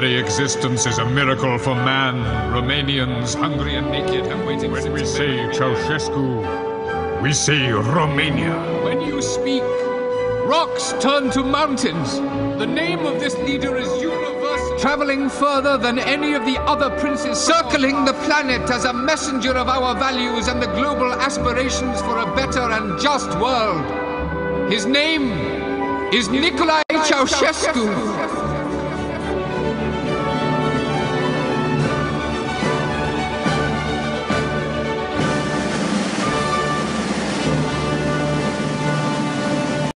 very existence is a miracle for man. Romanians, hungry and naked, have waited When we say Ceausescu, we say Romania. When you speak, rocks turn to mountains. The name of this leader is universal. Traveling further than any of the other princes. Circling the planet as a messenger of our values and the global aspirations for a better and just world. His name is Nicolae Ceausescu.